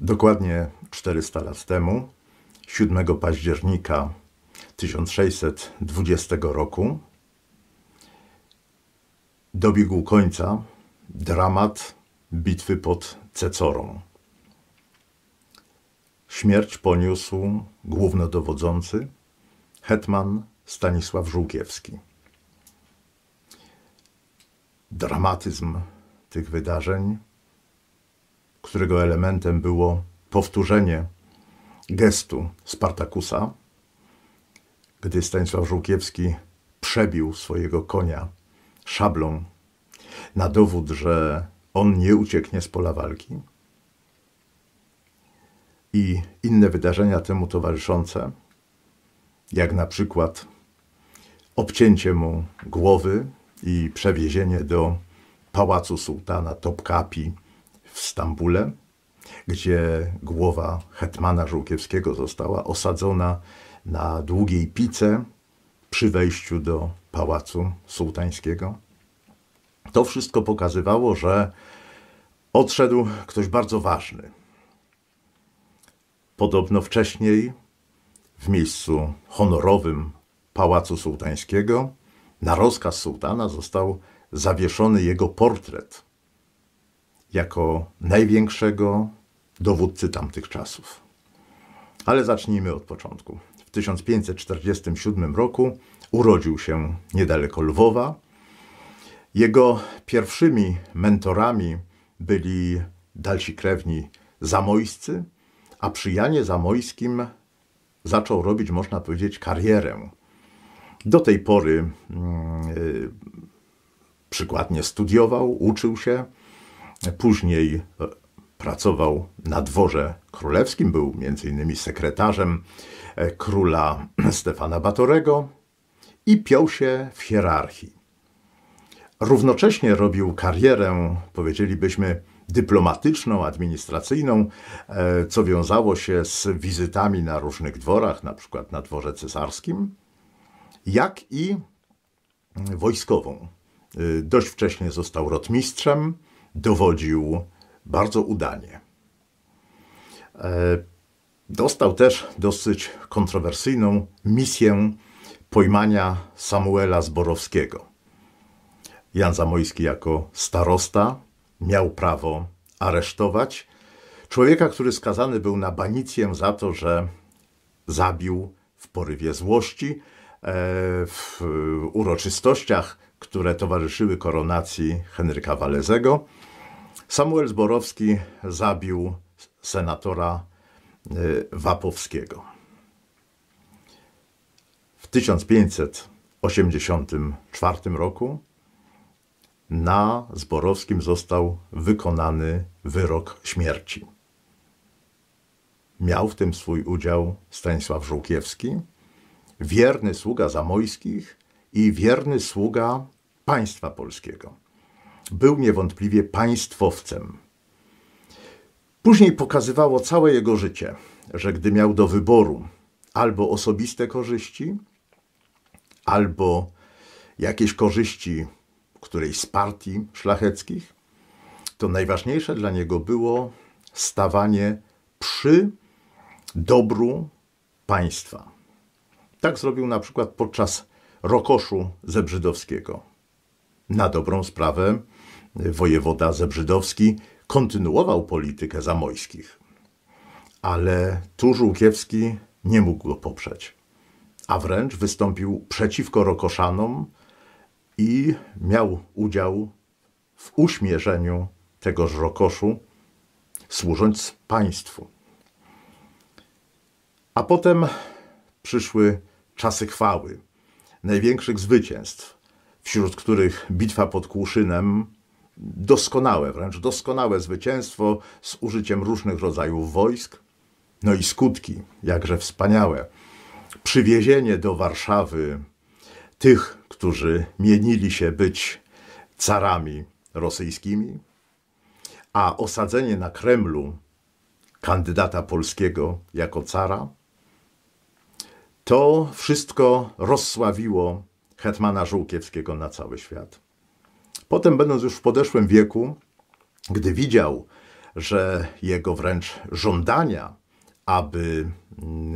Dokładnie 400 lat temu, 7 października 1620 roku, dobiegł końca dramat bitwy pod Cecorą. Śmierć poniósł głównodowodzący hetman Stanisław Żółkiewski. Dramatyzm tych wydarzeń którego elementem było powtórzenie gestu Spartakusa, gdy Stanisław Żółkiewski przebił swojego konia szablą na dowód, że on nie ucieknie z pola walki. I inne wydarzenia temu towarzyszące, jak na przykład obcięcie mu głowy i przewiezienie do pałacu sułtana Topkapi w Stambule, gdzie głowa hetmana Żółkiewskiego została osadzona na długiej pice przy wejściu do pałacu sułtańskiego. To wszystko pokazywało, że odszedł ktoś bardzo ważny. Podobno wcześniej w miejscu honorowym pałacu sułtańskiego na rozkaz sułtana został zawieszony jego portret jako największego dowódcy tamtych czasów. Ale zacznijmy od początku. W 1547 roku urodził się niedaleko Lwowa. Jego pierwszymi mentorami byli dalsi krewni zamojscy, a przy Janie Zamojskim zaczął robić, można powiedzieć, karierę. Do tej pory yy, przykładnie studiował, uczył się, Później e, pracował na dworze królewskim, był m.in. sekretarzem e, króla Stefana Batorego i piął się w hierarchii. Równocześnie robił karierę, powiedzielibyśmy, dyplomatyczną, administracyjną, e, co wiązało się z wizytami na różnych dworach, na przykład na dworze cesarskim, jak i wojskową. Dość wcześnie został rotmistrzem, dowodził bardzo udanie. E, dostał też dosyć kontrowersyjną misję pojmania Samuela Zborowskiego. Jan Zamojski jako starosta miał prawo aresztować człowieka, który skazany był na banicję za to, że zabił w porywie złości e, w uroczystościach, które towarzyszyły koronacji Henryka Walezego Samuel Zborowski zabił senatora y, Wapowskiego. W 1584 roku na Zborowskim został wykonany wyrok śmierci. Miał w tym swój udział Stanisław Żółkiewski, wierny sługa Zamojskich i wierny sługa państwa polskiego był niewątpliwie państwowcem. Później pokazywało całe jego życie, że gdy miał do wyboru albo osobiste korzyści, albo jakieś korzyści którejś z partii szlacheckich, to najważniejsze dla niego było stawanie przy dobru państwa. Tak zrobił na przykład podczas rokoszu zebrzydowskiego. Na dobrą sprawę wojewoda Zebrzydowski kontynuował politykę Zamojskich. Ale tu Żółkiewski nie mógł go poprzeć, a wręcz wystąpił przeciwko Rokoszanom i miał udział w uśmierzeniu tegoż Rokoszu, służąc państwu. A potem przyszły czasy chwały, największych zwycięstw, wśród których bitwa pod Kłuszynem doskonałe, wręcz doskonałe zwycięstwo z użyciem różnych rodzajów wojsk. No i skutki, jakże wspaniałe. Przywiezienie do Warszawy tych, którzy mienili się być carami rosyjskimi, a osadzenie na Kremlu kandydata polskiego jako cara, to wszystko rozsławiło hetmana Żółkiewskiego na cały świat. Potem, będąc już w podeszłym wieku, gdy widział, że jego wręcz żądania, aby mm,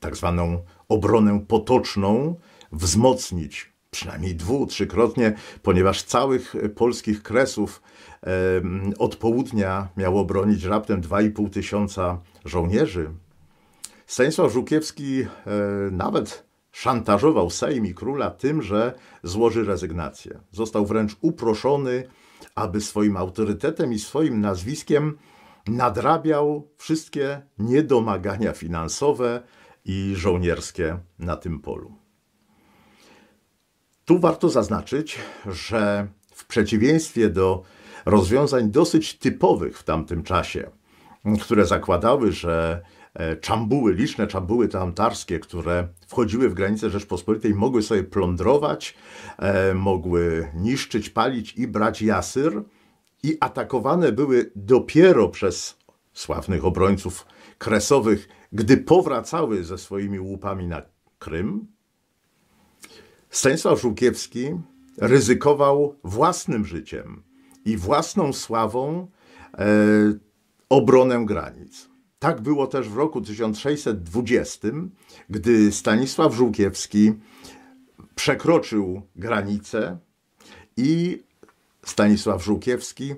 tak zwaną obronę potoczną wzmocnić przynajmniej dwu, trzykrotnie, ponieważ całych polskich kresów od południa miało bronić raptem 2,5 tysiąca żołnierzy. Stanisław Żółkiewski e, nawet szantażował Sejm i króla tym, że złoży rezygnację. Został wręcz uproszony, aby swoim autorytetem i swoim nazwiskiem nadrabiał wszystkie niedomagania finansowe i żołnierskie na tym polu. Tu warto zaznaczyć, że w przeciwieństwie do rozwiązań dosyć typowych w tamtym czasie, które zakładały, że czambuły, liczne czambuły tamtarskie, które wchodziły w granice Rzeczpospolitej, mogły sobie plądrować, e, mogły niszczyć, palić i brać jasyr, i atakowane były dopiero przez sławnych obrońców kresowych, gdy powracały ze swoimi łupami na Krym. Stanisław Żółkiewski ryzykował własnym życiem i własną sławą e, obronę granic. Tak było też w roku 1620, gdy Stanisław Żółkiewski przekroczył granicę i Stanisław Żółkiewski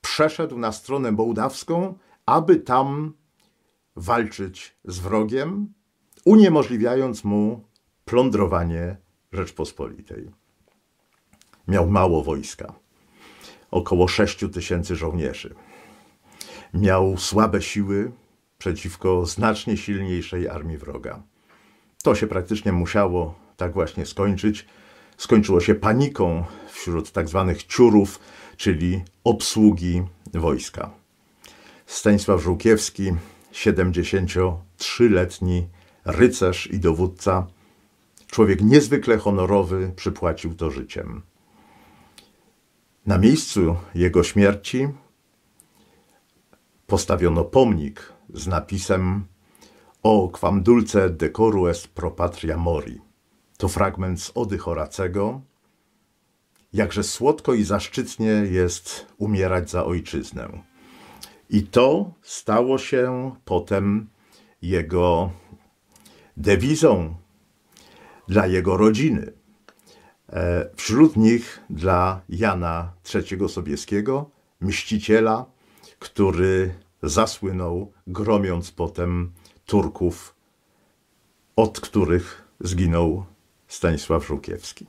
przeszedł na stronę mołdawską, aby tam walczyć z wrogiem, uniemożliwiając mu plądrowanie Rzeczpospolitej. Miał mało wojska, około 6 tysięcy żołnierzy. Miał słabe siły przeciwko znacznie silniejszej armii wroga. To się praktycznie musiało tak właśnie skończyć. Skończyło się paniką wśród tak zwanych ciurów, czyli obsługi wojska. Stanisław Żółkiewski, 73-letni rycerz i dowódca, człowiek niezwykle honorowy, przypłacił to życiem. Na miejscu jego śmierci postawiono pomnik z napisem O quam dulce decoru est pro patria mori. To fragment z Ody Horacego. Jakże słodko i zaszczytnie jest umierać za ojczyznę. I to stało się potem jego dewizą dla jego rodziny. E, wśród nich dla Jana III Sobieskiego, mściciela, który zasłynął, gromiąc potem Turków, od których zginął Stanisław Żółkiewski.